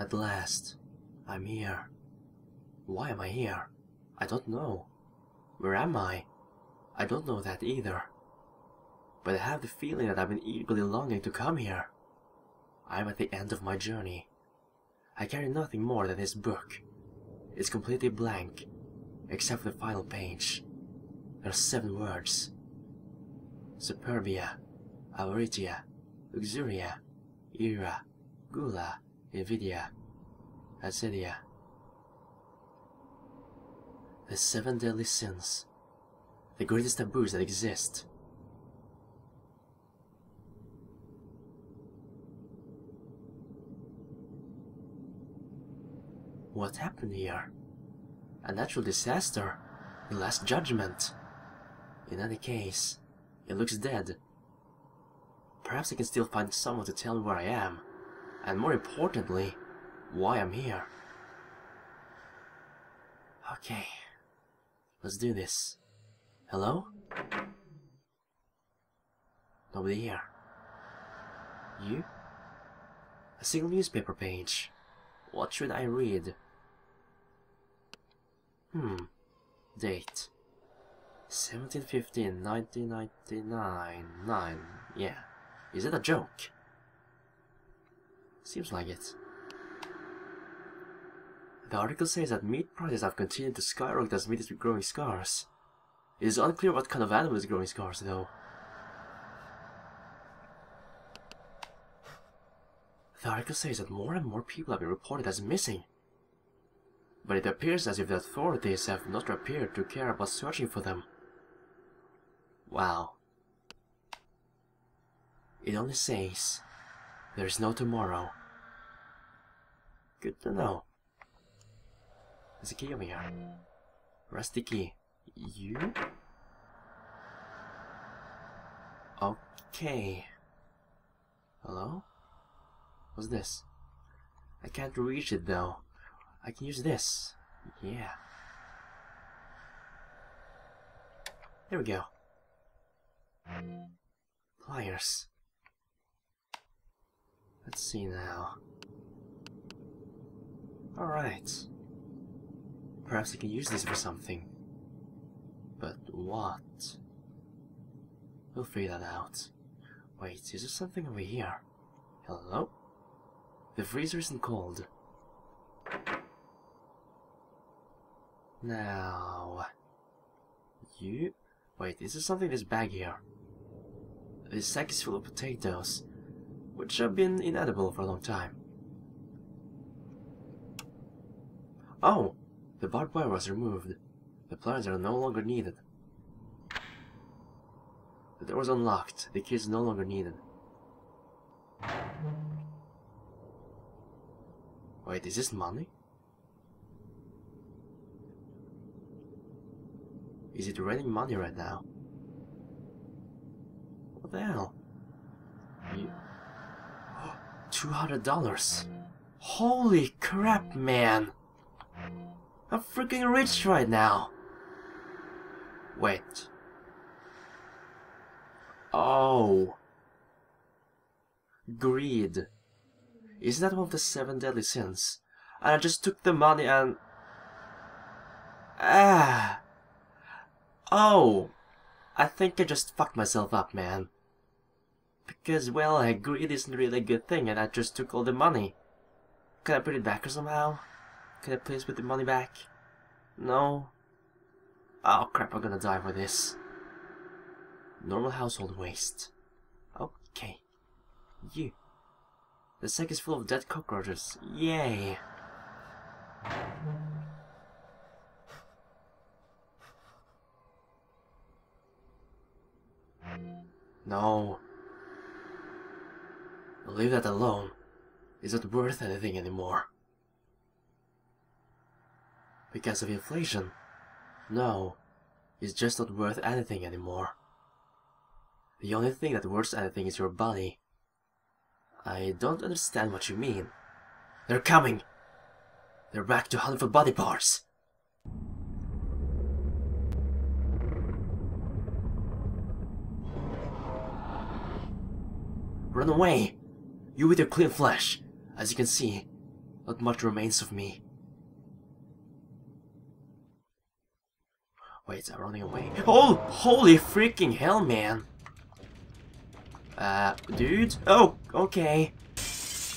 At last, I'm here. Why am I here? I don't know. Where am I? I don't know that either. But I have the feeling that I've been eagerly longing to come here. I'm at the end of my journey. I carry nothing more than this book. It's completely blank, except for the final page. There are seven words. Superbia, Avaritia, Luxuria, Ira, Gula, Invidia, Acedia. The seven deadly sins. The greatest taboos that exist. What happened here? A natural disaster? The Last Judgment? In any case, it looks dead. Perhaps I can still find someone to tell me where I am, and more importantly, why I'm here. Okay, let's do this. Hello? Nobody here. You? A single newspaper page. What should I read? Hmm. Date. 1715, 1999, 9. Yeah. Is it a joke? Seems like it. The article says that meat prices have continued to skyrocket as meat is growing scarce. It is unclear what kind of animal is growing scarce, though. The article says that more and more people have been reported as missing. But it appears as if the authorities have not appeared to care about searching for them. Wow. It only says, there is no tomorrow. Good to know. There's a key over here. Rusty key. You? Okay. Hello? What's this? I can't reach it though. I can use this. Yeah. There we go. Pliers. Let's see now. Alright. Perhaps I can use this for something. But what? We'll figure that out. Wait, is there something over here? Hello? The freezer isn't cold. Now... You... Wait, is there something in this bag here? This sack is full of potatoes, which have been inedible for a long time. Oh! The barbed wire was removed. The pliers are no longer needed. The door was unlocked. The key is no longer needed. Wait, is this money? Is it raining money right now? What the hell? You... $200! Holy crap, man! I'm freaking rich right now! Wait. Oh. Greed. Isn't that one of the seven deadly sins? And I just took the money and... Ah. Oh. I think I just fucked myself up, man. Because, well, greed isn't really a good thing and I just took all the money. Can I put it back or somehow? Can I please put the money back? No? Oh crap, I'm gonna die for this. Normal household waste. Okay. You. The sack is full of dead cockroaches. Yay! No. Leave that alone. Is it worth anything anymore? Because of inflation? No. It's just not worth anything anymore. The only thing that worth anything is your body. I don't understand what you mean. They're coming! They're back to hunt for body parts! Run away! You with your clean flesh! As you can see, Not much remains of me. Wait, I'm running away. Oh, holy freaking hell, man! Uh, dude? Oh, okay.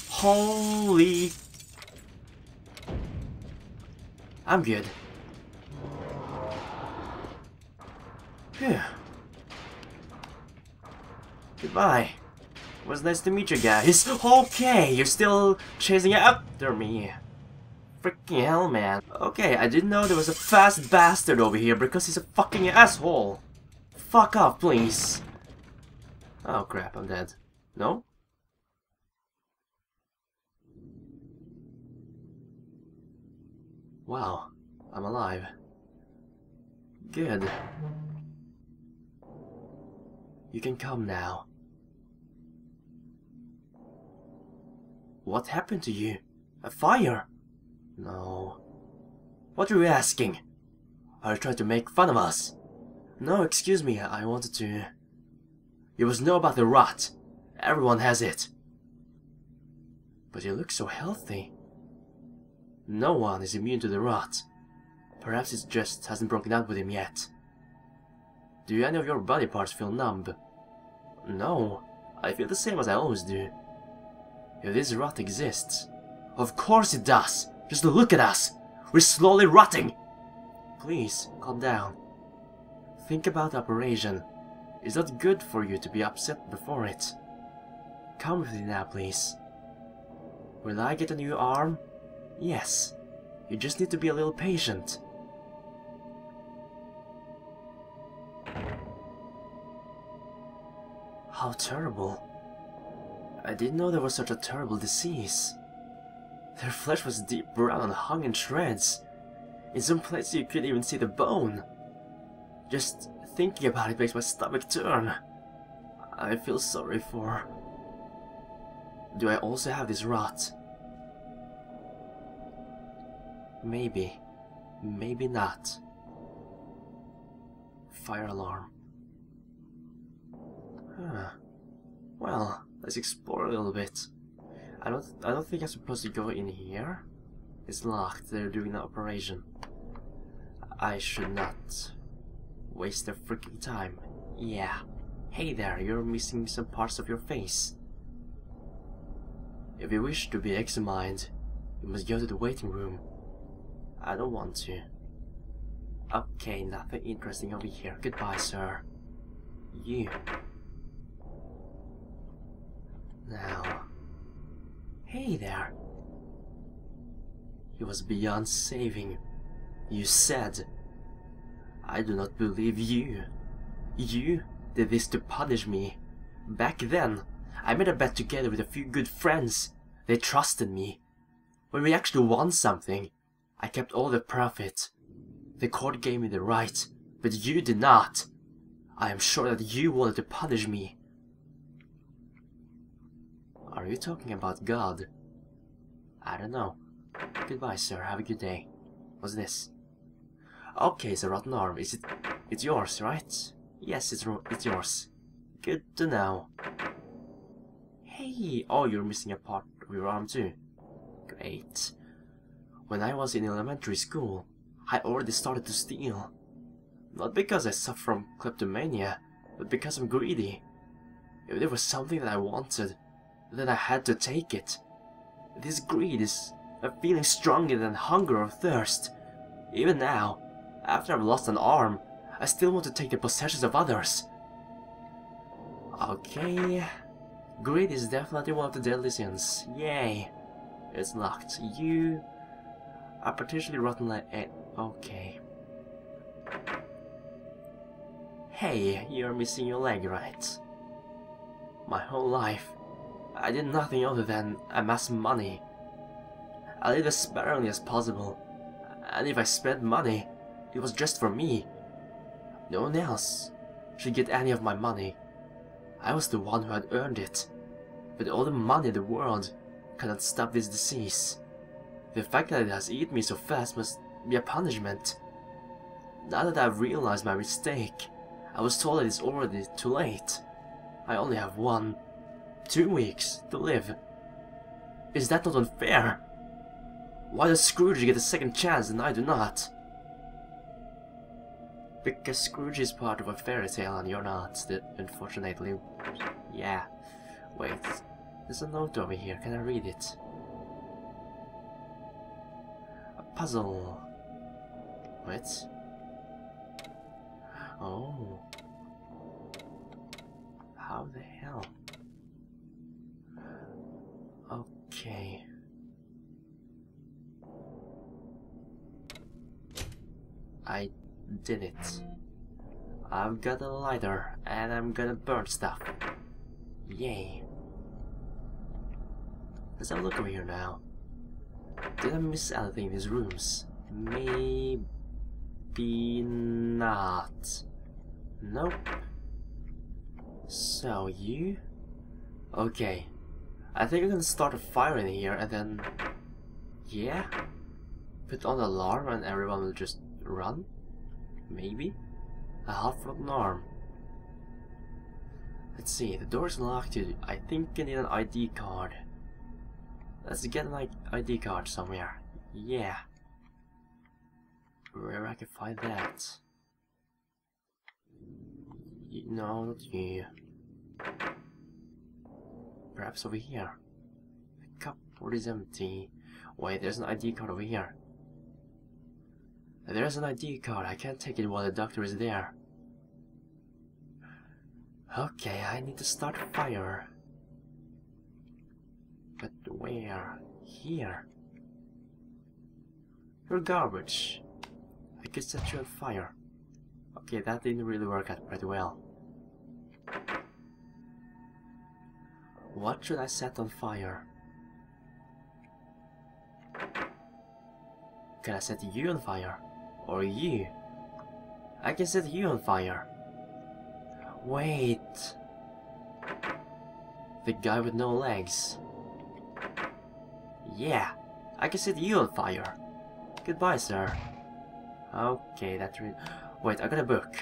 Holy... I'm good. Phew. Goodbye. It was nice to meet you guys. Okay, you're still chasing after me. Freaking hell, man. Okay, I didn't know there was a fast bastard over here because he's a fucking asshole. Fuck off, please. Oh crap, I'm dead. No? Wow, I'm alive. Good. You can come now. What happened to you? A fire? No. What are you asking? Are you trying to make fun of us? No, excuse me, I wanted to... You must know about the rot. Everyone has it. But you look so healthy. No one is immune to the rot. Perhaps it just hasn't broken out with him yet. Do any of your body parts feel numb? No, I feel the same as I always do. If this rot exists, of course it does! Just look at us! We're slowly rotting! Please, calm down. Think about the operation. It's not good for you to be upset before it. Come with me now, please. Will I get a new arm? Yes. You just need to be a little patient. How terrible. I didn't know there was such a terrible disease. Their flesh was deep brown and hung in shreds. In some places you couldn't even see the bone. Just thinking about it makes my stomach turn. I feel sorry for... Do I also have this rot? Maybe. Maybe not. Fire alarm. Huh. Well, let's explore a little bit. I don't I don't think I'm supposed to go in here. It's locked, they're doing the operation. I should not waste their freaking time. Yeah. Hey there, you're missing some parts of your face. If you wish to be examined, you must go to the waiting room. I don't want to. Okay, nothing interesting over here. Goodbye, sir. You. Now. Hey there. He was beyond saving. You said. I do not believe you. You did this to punish me. Back then, I made a bet together with a few good friends. They trusted me. When we actually won something, I kept all the profit. The court gave me the right, but you did not. I am sure that you wanted to punish me. Are you talking about God? I don't know. Goodbye, sir. Have a good day. What's this? Okay, it's a rotten arm. Is it... It's yours, right? Yes, it's, it's yours. Good to know. Hey! Oh, you're missing a part of your arm too. Great. When I was in elementary school, I already started to steal. Not because I suffer from kleptomania, but because I'm greedy. If there was something that I wanted, then I had to take it. This greed is a feeling stronger than hunger or thirst. Even now, after I've lost an arm, I still want to take the possessions of others. Okay, greed is definitely one of the deadly sins. Yay, it's locked. You are potentially rotten like eh, Okay. Hey, you're missing your leg, right? My whole life, I did nothing other than amass money. I lived as sparingly as possible, and if I spent money, it was just for me. No one else should get any of my money. I was the one who had earned it, but all the money in the world cannot stop this disease. The fact that it has eaten me so fast must be a punishment. Now that I've realized my mistake, I was told that it's already too late. I only have one, two weeks to live. Is that not unfair? Why does Scrooge get a second chance and I do not? Because Scrooge is part of a fairy tale and you're not, unfortunately. Yeah. Wait, there's a note over here, can I read it? A puzzle. What? Oh. How the hell? Okay. I did it. I've got a lighter and I'm gonna burn stuff. Yay. Let's have a look over here now. Did I miss anything in these rooms? Maybe not. Nope. So, you? Okay. I think I'm gonna start a fire in here and then... Yeah? Put on the alarm and everyone will just run? Maybe? A half-rotten arm. Let's see, the door's locked. I think I need an ID card. Let's get an ID card somewhere. Yeah. Where I can find that. No, not you. Perhaps over here. The cupboard is empty. Wait, there's an ID card over here. There's an ID card. I can't take it while the doctor is there. Okay, I need to start a fire. But where? Here. You're garbage. I could set you on fire. Okay, that didn't really work out pretty well. What should I set on fire? Can I set you on fire? Or you? I can set you on fire. Wait. The guy with no legs. Yeah, I can set you on fire. Goodbye, sir. Okay, that's really... Wait, I got a book.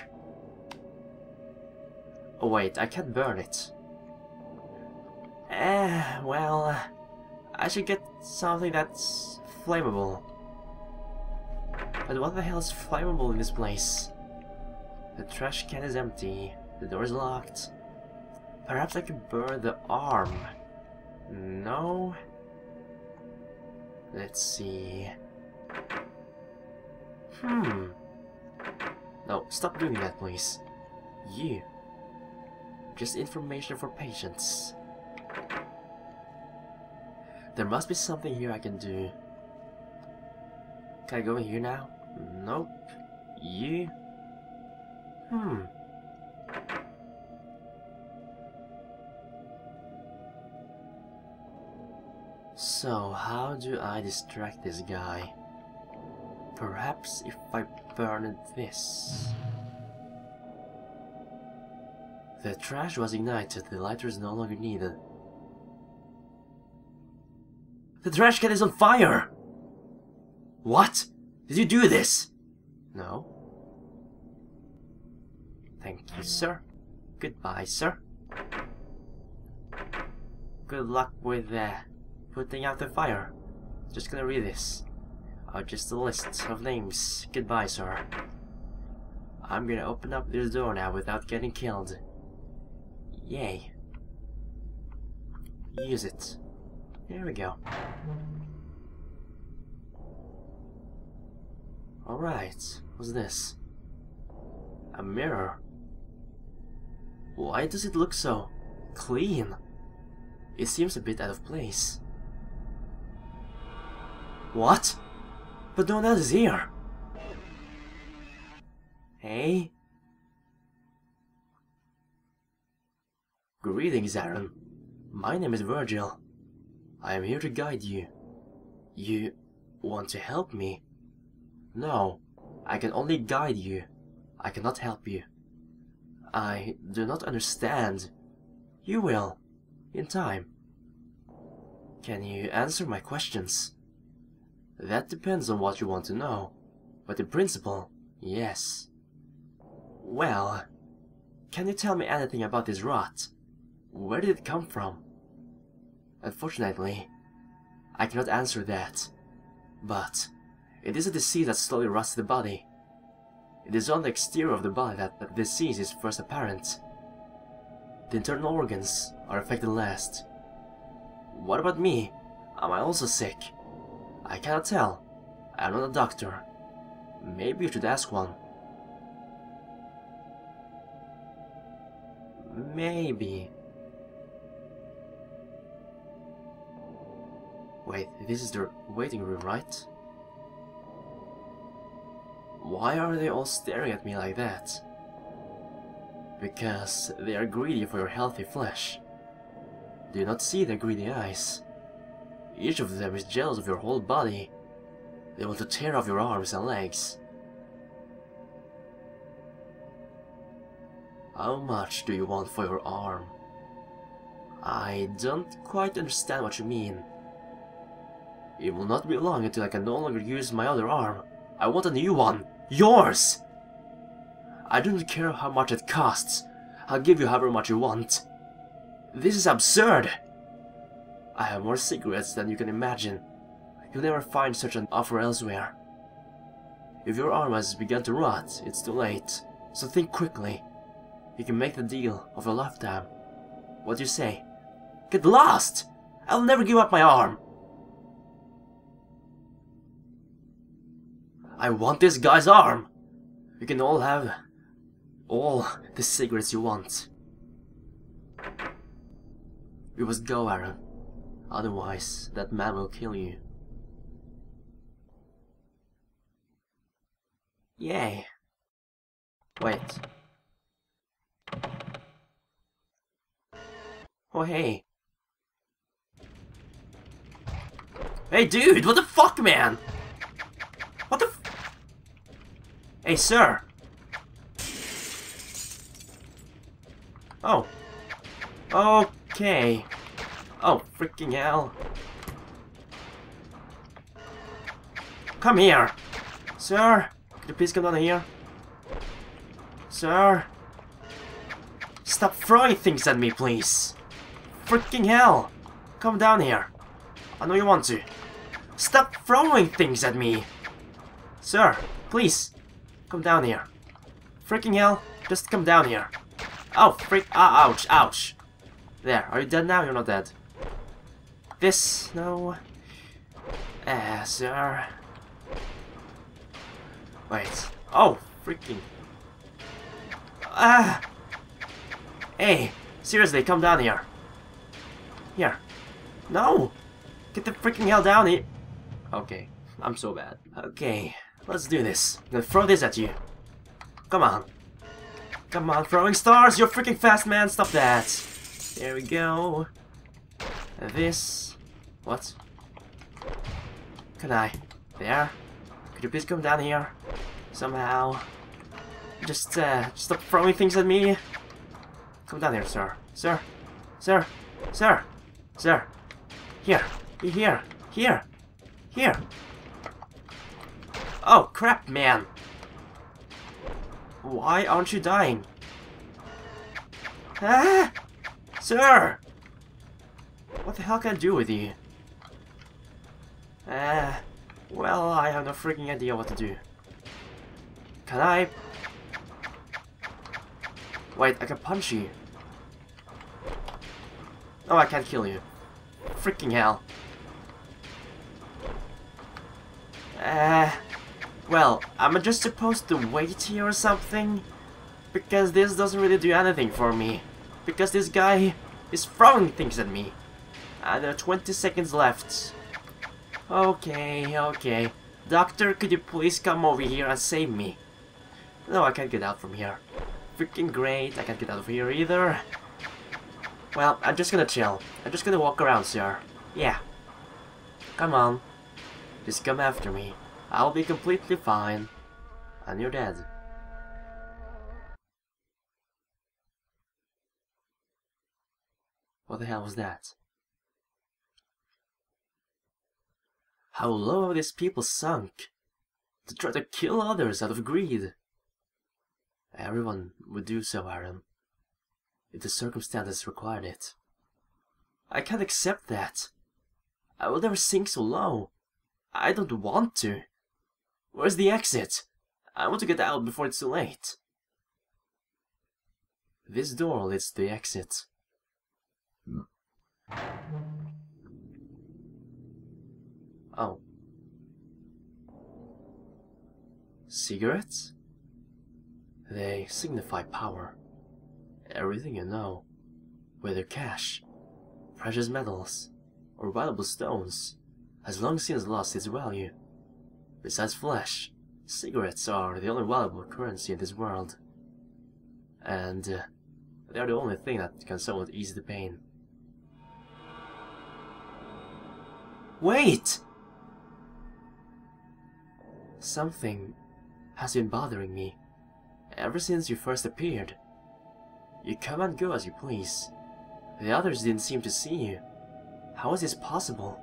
Oh wait, I can't burn it. Well... I should get something that's flammable. But what the hell is flammable in this place? The trash can is empty. The door is locked. Perhaps I could burn the arm. No? Let's see. Hmm. No, stop doing that, please. You. Just information for patients. There must be something here I can do. Can I go in here now? Nope. You? Hmm. So, how do I distract this guy? Perhaps if I burn this... The trash was ignited, the lighter is no longer needed. The trash can is on fire! What? Did you do this? No. Thank you, sir. Goodbye, sir. Good luck with uh, putting out the fire. Just gonna read this. Uh, just a list of names. Goodbye, sir. I'm gonna open up this door now without getting killed. Yay. Use it. There we go. Alright, what's this? A mirror. Why does it look so clean? It seems a bit out of place. What? But no one is here. Hey? Greetings, Aaron. My name is Virgil. I am here to guide you. You want to help me? No, I can only guide you. I cannot help you. I do not understand. You will, in time. Can you answer my questions? That depends on what you want to know, but in principle, yes. Well, can you tell me anything about this rot? Where did it come from? Unfortunately, I cannot answer that. But it is a disease that slowly rots the body. It is on the exterior of the body that the disease is first apparent. The internal organs are affected last. What about me? Am I also sick? I cannot tell. I am not a doctor. Maybe you should ask one. Maybe. Wait, this is the waiting room, right? Why are they all staring at me like that? Because they are greedy for your healthy flesh. Do you not see their greedy eyes? Each of them is jealous of your whole body. They want to tear off your arms and legs. How much do you want for your arm? I don't quite understand what you mean. It will not be long until I can no longer use my other arm. I want a new one. Yours! I don't care how much it costs. I'll give you however much you want. This is absurd! I have more cigarettes than you can imagine. You'll never find such an offer elsewhere. If your arm has begun to rot, it's too late. So think quickly. You can make the deal of a lifetime. What do you say? Get lost! I'll never give up my arm! I want this guy's arm! You can all have all the cigarettes you want. We must go, Aaron. Otherwise, that man will kill you. Yay. Wait. Oh, hey. Hey, dude, what the fuck, man? What the f- Hey, sir. Oh. Okay. Oh, freaking hell. Come here. Sir, could you please come down here? Sir. Stop throwing things at me, please. Freaking hell. Come down here. I know you want to. Stop throwing things at me. Sir, please. Come down here. Freaking hell. Just come down here. Oh, freak. Ah, ouch, ouch. There, are you dead now? You're not dead. This, no. Ah, sir. Wait. Oh, freaking. Ah! Hey, seriously, come down here. Here. No! Get the freaking hell down here. Okay, I'm so bad. Okay, let's do this. I'm gonna throw this at you. Come on. Come on, throwing stars! You're freaking fast, man! Stop that! There we go. This... What? Can I? There? Could you please come down here? Somehow. Just, uh, stop throwing things at me. Come down here, sir. Sir. Sir. Sir. Sir. Here. Here. Here. Here. Oh, crap, man. Why aren't you dying? Ah! Sir! What the hell can I do with you? Ah, well, I have no freaking idea what to do. Can I... Wait, I can punch you. Oh, I can't kill you. Freaking hell. Uh, well, am I just supposed to wait here or something? Because this doesn't really do anything for me. Because this guy is throwing things at me. And there are 20 seconds left. Okay, okay. Doctor, could you please come over here and save me? No, I can't get out from here. Freaking great, I can't get out of here either. Well, I'm just gonna chill. I'm just gonna walk around, sir. Yeah. Come on. Just come after me. I'll be completely fine. And you're dead. What the hell was that? How low have these people sunk? To try to kill others out of greed. Everyone would do so, Aaron. If the circumstances required it. I can't accept that. I will never sink so low. I don't want to. Where's the exit? I want to get out before it's too late. This door leads to the exit. Hmm. Oh. Cigarettes? They signify power. Everything you know, whether cash, precious metals, or valuable stones, has long since lost its value. Besides flesh, cigarettes are the only valuable currency in this world. And uh, they are the only thing that can somewhat ease the pain. Wait! Something has been bothering me ever since you first appeared. You come and go as you please. The others didn't seem to see you. How is this possible?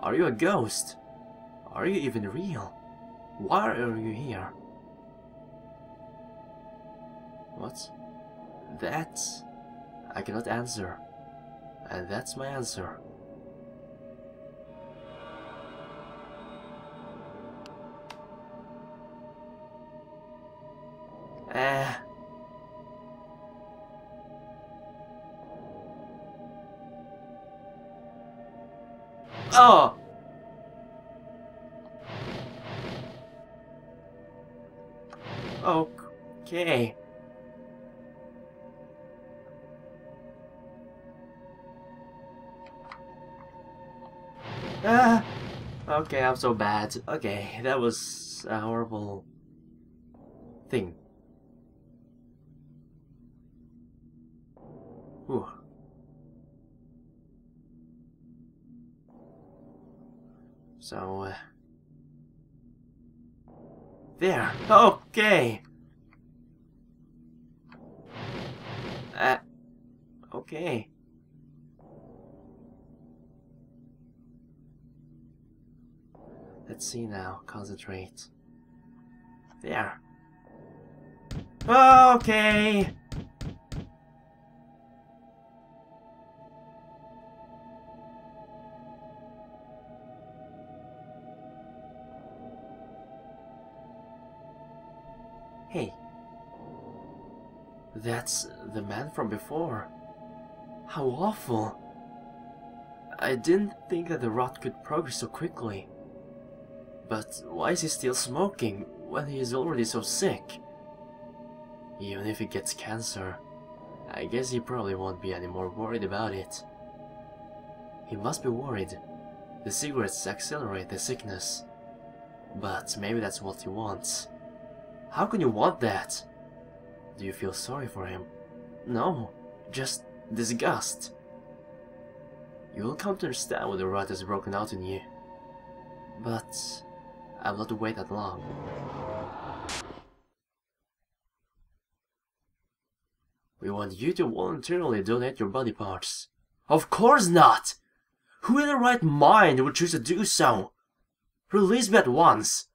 Are you a ghost? Are you even real? Why are you here? What? That I cannot answer. And that's my answer. Ah! Okay, I'm so bad. Okay, that was a horrible thing. Whew. So, uh, there. Okay. Uh, okay. Let's see now. Concentrate. There. Okay. Hey. That's the man from before. How awful. I didn't think that the rot could progress so quickly. But why is he still smoking when he is already so sick? Even if he gets cancer, I guess he probably won't be any more worried about it. He must be worried. The cigarettes accelerate the sickness. But maybe that's what he wants. How can you want that? Do you feel sorry for him? No, just disgust. You will come to understand when the rot has broken out in you. But I will not wait that long. We want you to voluntarily donate your body parts. Of course not! Who in their right mind would choose to do so? Release me at once!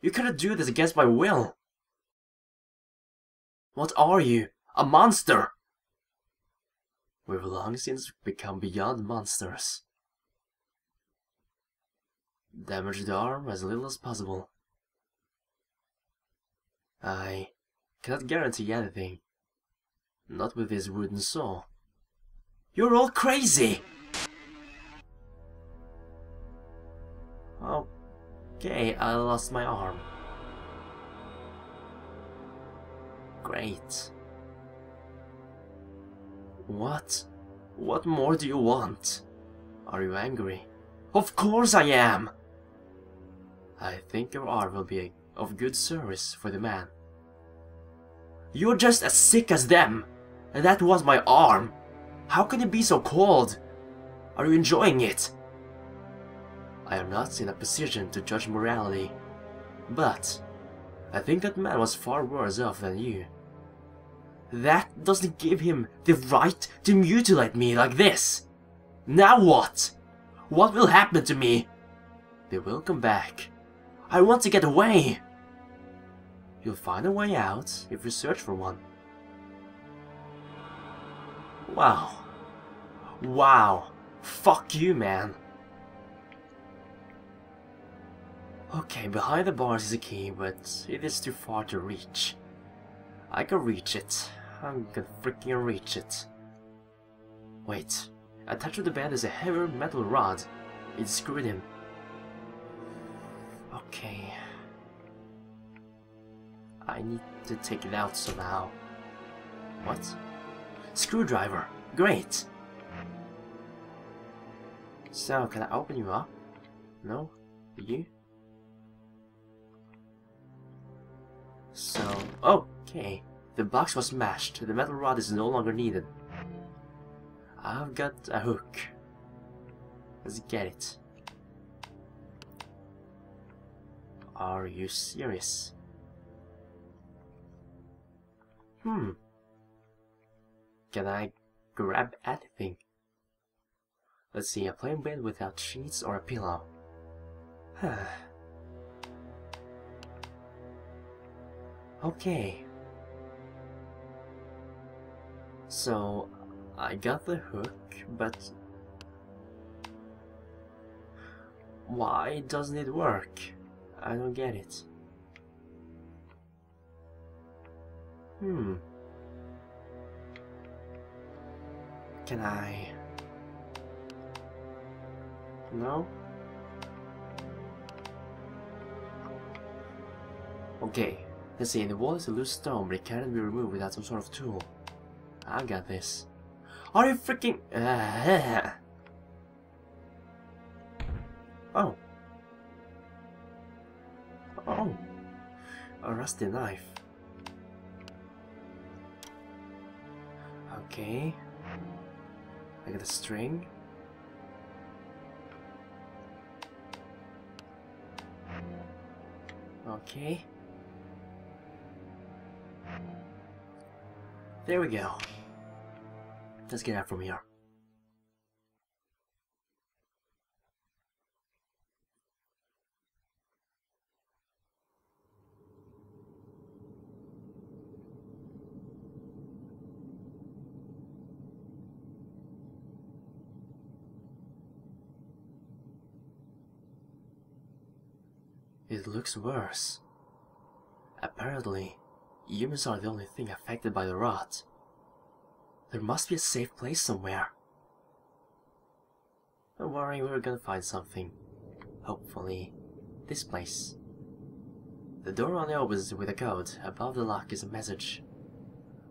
You cannot do this against my will! What are you? A monster! We've long since become beyond monsters. Damage the arm as little as possible. I cannot guarantee anything. Not with this wooden saw. You're all crazy! Oh okay, I lost my arm. Great. What? What more do you want? Are you angry? Of course I am! I think your art will be of good service for the man. You're just as sick as them! And that was my arm! How can it be so cold? Are you enjoying it? I am not in a position to judge morality, but I think that man was far worse off than you. That doesn't give him the right to mutilate me like this. Now what? What will happen to me? They will come back. I want to get away. You'll find a way out if you search for one. Wow. Wow. Fuck you, man. Okay, behind the bars is a key, but it is too far to reach. I can reach it. I'm gonna freaking reach it. Wait, attached to the bed is a heavy metal rod. It screwed him. Okay. I need to take it out somehow. What? Screwdriver! Great! So, can I open you up? No? You? So, okay. The box was smashed. The metal rod is no longer needed. I've got a hook. Let's get it. Are you serious? Hmm. Can I grab anything? Let's see, a plain bed without sheets or a pillow. okay. So, I got the hook, but... Why doesn't it work? I don't get it. Hmm. Can I... No? Okay, let's see, the wall is a loose stone, but it cannot be removed without some sort of tool. I got this. Are you freaking... rusty knife. Okay. I got a string. Okay. There we go. Let's get out from here. It looks worse. Apparently, humans are the only thing affected by the rot. There must be a safe place somewhere. Don't worry, we're gonna find something. Hopefully, this place. The door only opens with a code. Above the lock is a message.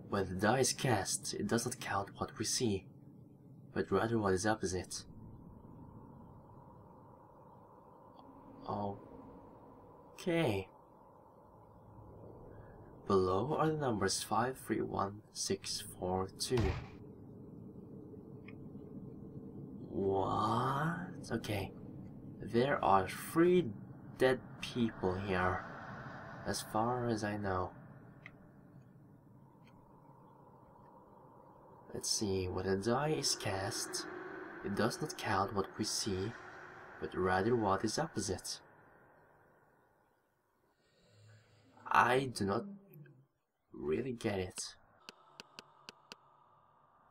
When the die is cast, it does not count what we see, but rather what is opposite. Oh. Okay. Below are the numbers 531642. What? Okay. There are three dead people here, as far as I know. Let's see, when a die is cast, it does not count what we see, but rather what is opposite. I do not really get it.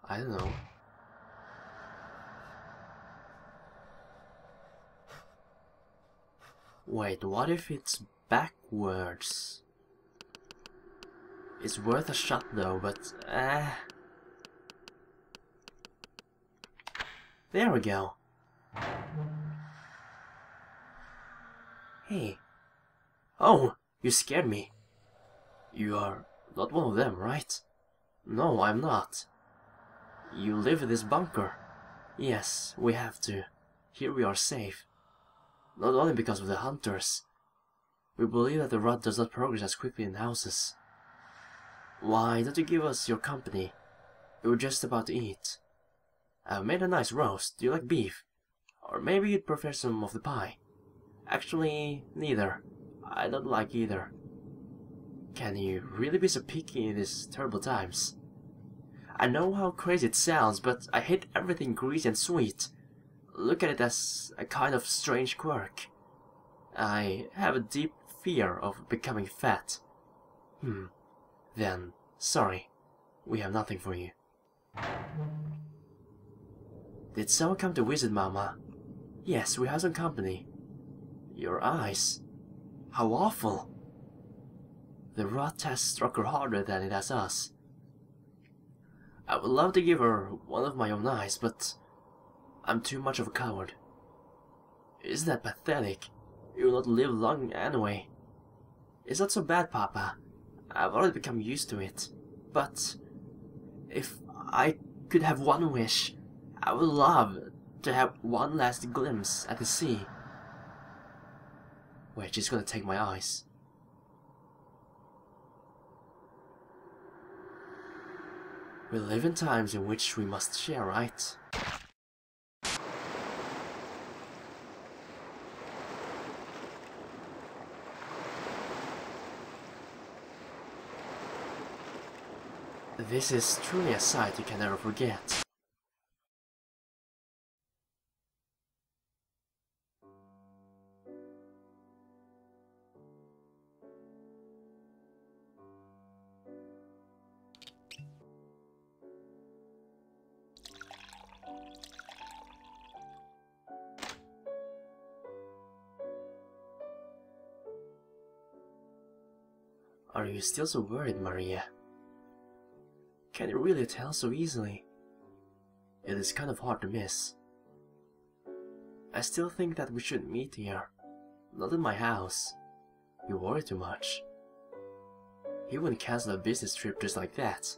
I don't know. Wait, what if it's backwards? It's worth a shot though, but uh There we go. Hey. Oh, you scared me. You are not one of them, right? No, I'm not. You live in this bunker. Yes, we have to. Here we are safe. Not only because of the hunters. We believe that the rot does not progress as quickly in houses. Why don't you give us your company? We were just about to eat. I've made a nice roast. Do you like beef? Or maybe you'd prefer some of the pie? Actually, neither. I don't like either. Can you really be so picky in these terrible times? I know how crazy it sounds, but I hate everything greasy and sweet. Look at it as a kind of strange quirk. I have a deep fear of becoming fat. Hmm. Then, sorry. We have nothing for you. Did someone come to visit Mama? Yes, we have some company. Your eyes. How awful! The rot has struck her harder than it has us. I would love to give her one of my own eyes, but I'm too much of a coward. Isn't that pathetic? You will not live long anyway. It's not so bad, Papa. I've already become used to it. But if I could have one wish, I would love to have one last glimpse at the sea. Wait, she's gonna take my eyes. We live in times in which we must share, right? This is truly a sight you can never forget. Still so worried, Maria? Can you really tell so easily? It is kind of hard to miss. I still think that we should meet here. Not in my house. You worry too much. He wouldn't cancel a business trip just like that.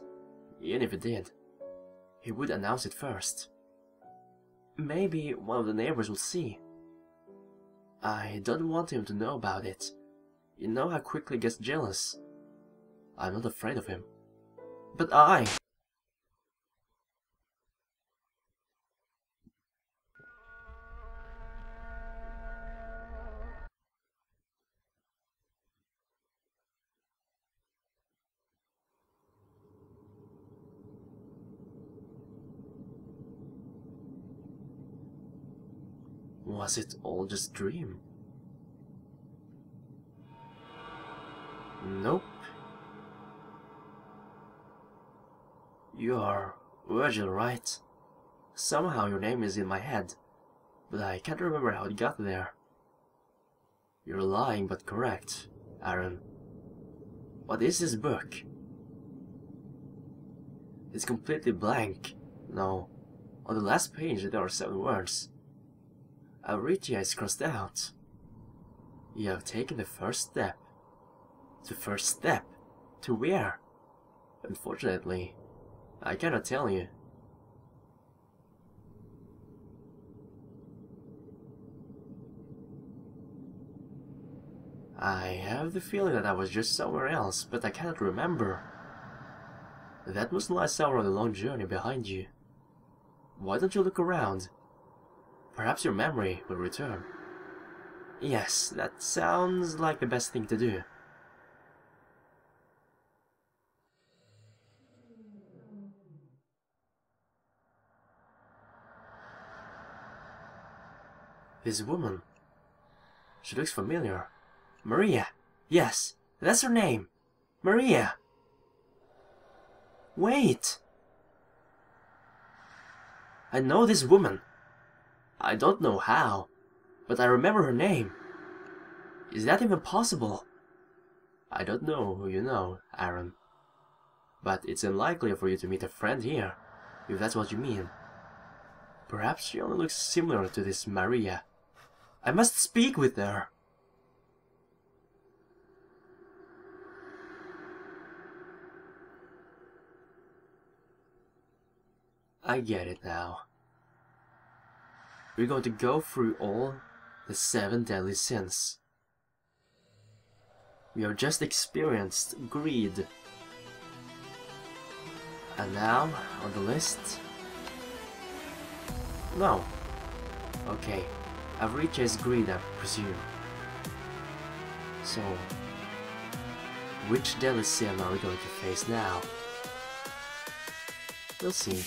Even if he did. He would announce it first. Maybe one of the neighbors will see. I don't want him to know about it. You know how quickly he gets jealous. I'm not afraid of him. But I... Was it all just dream? Nope. You are Virgil, right? Somehow your name is in my head, but I can't remember how it got there. You're lying but correct, Aaron. What is this book? It's completely blank. No, on the last page there are seven words. Avaritia is crossed out. You have taken the first step. The first step? To where? Unfortunately, I cannot tell you. I have the feeling that I was just somewhere else, but I cannot remember. That was the last hour of the long journey behind you. Why don't you look around? Perhaps your memory will return. Yes, that sounds like the best thing to do. This woman. She looks familiar. Maria. Yes, that's her name. Maria. Wait. I know this woman. I don't know how, but I remember her name. Is that even possible? I don't know who you know, Aaron. But it's unlikely for you to meet a friend here, if that's what you mean. Perhaps she only looks similar to this Maria. I must speak with her. I get it now. We're going to go through all the seven deadly sins. We have just experienced greed. And now, on the list... No. Okay, I've reached greed, I presume. So, which sin are we going to face now? We'll see.